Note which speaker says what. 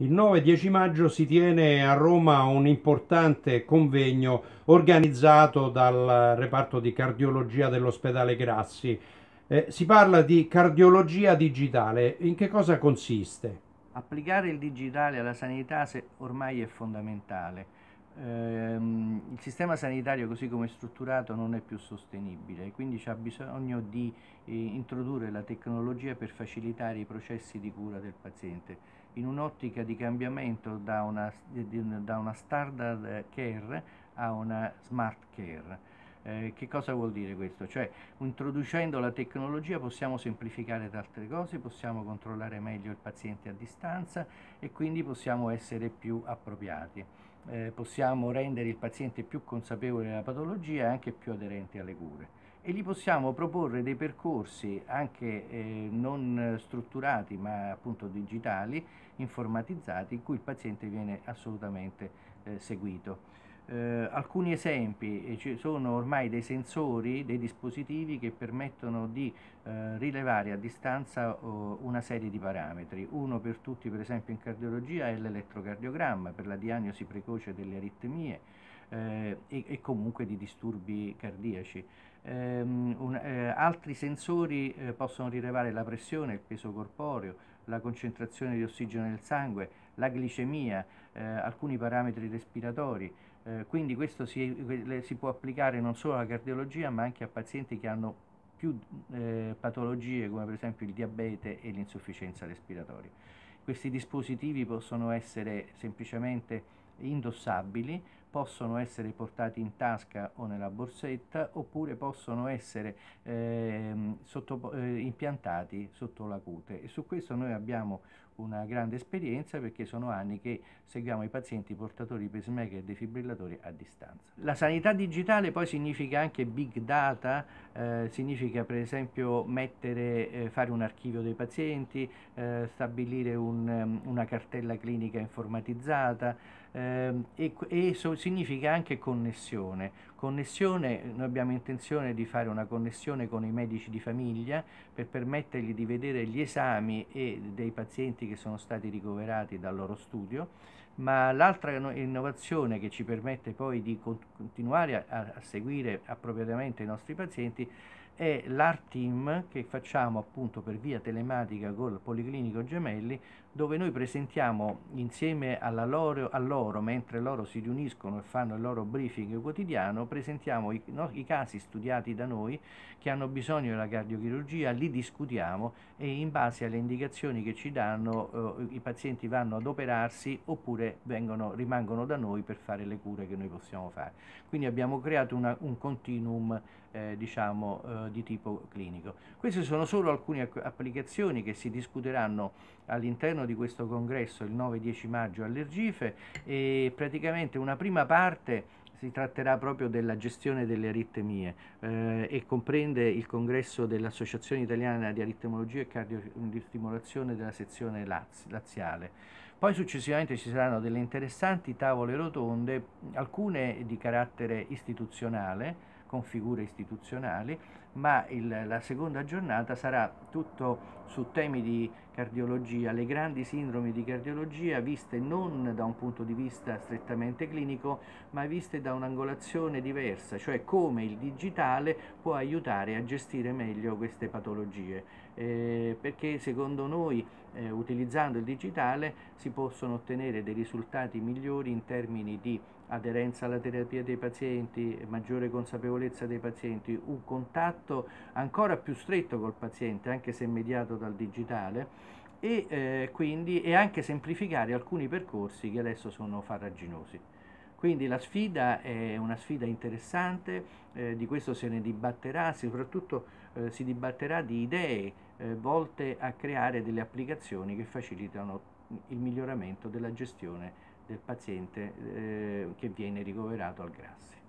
Speaker 1: Il 9-10 maggio si tiene a Roma un importante convegno organizzato dal reparto di cardiologia dell'ospedale Grassi. Eh, si parla di cardiologia digitale. In che cosa consiste?
Speaker 2: Applicare il digitale alla sanità ormai è fondamentale. Eh, il sistema sanitario così come è strutturato non è più sostenibile, quindi c'è bisogno di eh, introdurre la tecnologia per facilitare i processi di cura del paziente in un'ottica di cambiamento da una, da una, standard care a una smart care. Eh, che cosa vuol dire questo? Cioè, introducendo la tecnologia possiamo semplificare tante cose, possiamo controllare meglio il paziente a distanza e quindi possiamo essere più appropriati. Eh, possiamo rendere il paziente più consapevole della patologia e anche più aderente alle cure e gli possiamo proporre dei percorsi anche eh, non strutturati ma appunto digitali, informatizzati, in cui il paziente viene assolutamente eh, seguito. Eh, alcuni esempi, ci sono ormai dei sensori, dei dispositivi che permettono di eh, rilevare a distanza oh, una serie di parametri. Uno per tutti per esempio in cardiologia è l'elettrocardiogramma per la diagnosi precoce delle aritmie eh, e, e, comunque di disturbi cardiaci. Um, un, eh, altri sensori eh, possono rilevare la pressione, il peso corporeo, la concentrazione di ossigeno nel sangue, la glicemia, alcuni parametri respiratori. Eh, quindi questo si, si, può applicare non solo alla cardiologia ma anche a pazienti che hanno più eh, patologie come per esempio il diabete e l'insufficienza respiratoria. Questi dispositivi possono essere semplicemente indossabili, possono essere portati in tasca o nella borsetta oppure possono essere eh, sotto, eh, impiantati sotto la cute e su questo noi abbiamo una grande esperienza perché sono anni che seguiamo i pazienti portatori di pacemaker e defibrillatori a distanza. La sanità digitale poi significa anche big data, eh, significa per esempio mettere, eh, fare un archivio dei pazienti, eh, stabilire un, una cartella clinica informatizzata e, e so, significa anche connessione. Connessione, noi abbiamo intenzione di fare una connessione con i medici di famiglia per permettergli di vedere gli esami e dei pazienti che sono stati ricoverati dal loro studio, ma l'altra innovazione che ci permette poi di continuare a, a seguire appropriatamente i nostri pazienti è l'ART team che facciamo appunto per via telematica col Policlinico Gemelli dove noi presentiamo insieme loro, a loro, mentre loro si riuniscono e fanno il loro briefing quotidiano, presentiamo i, no, i casi studiati da noi che hanno bisogno della cardiochirurgia, li discutiamo e in base alle indicazioni che ci danno eh, i pazienti vanno ad operarsi oppure vengono, rimangono da noi per fare le cure che noi possiamo fare. Quindi abbiamo creato una, un continuum eh, diciamo, eh, di tipo clinico. Queste sono solo alcune applicazioni che si discuteranno all'interno di questo congresso il 9-10 maggio all'Ergife e praticamente una prima parte si tratterà proprio della gestione delle aritmie eh, e comprende il congresso dell'Associazione Italiana di Aritmologia e Cardiostimolazione della sezione laz laziale. Poi successivamente ci saranno delle interessanti tavole rotonde, alcune di carattere istituzionale, con figure istituzionali, ma il, la seconda giornata sarà tutto su temi di cardiologia, le grandi sindromi di cardiologia viste non da un punto di vista strettamente clinico, ma viste da un'angolazione diversa, cioè come il digitale può aiutare a gestire meglio queste patologie, eh, perché secondo noi eh, utilizzando il digitale si possono ottenere dei risultati migliori in termini di aderenza alla terapia dei pazienti, maggiore consapevolezza dei pazienti, un contatto ancora più stretto col paziente, anche se mediato dal digitale, e, eh, quindi, e anche semplificare alcuni percorsi che adesso sono farraginosi. Quindi la sfida è una sfida interessante, eh, di questo se ne dibatterà, soprattutto eh, si dibatterà di idee eh, volte a creare delle applicazioni che facilitano il miglioramento della gestione del paziente eh, che viene ricoverato al Grassi.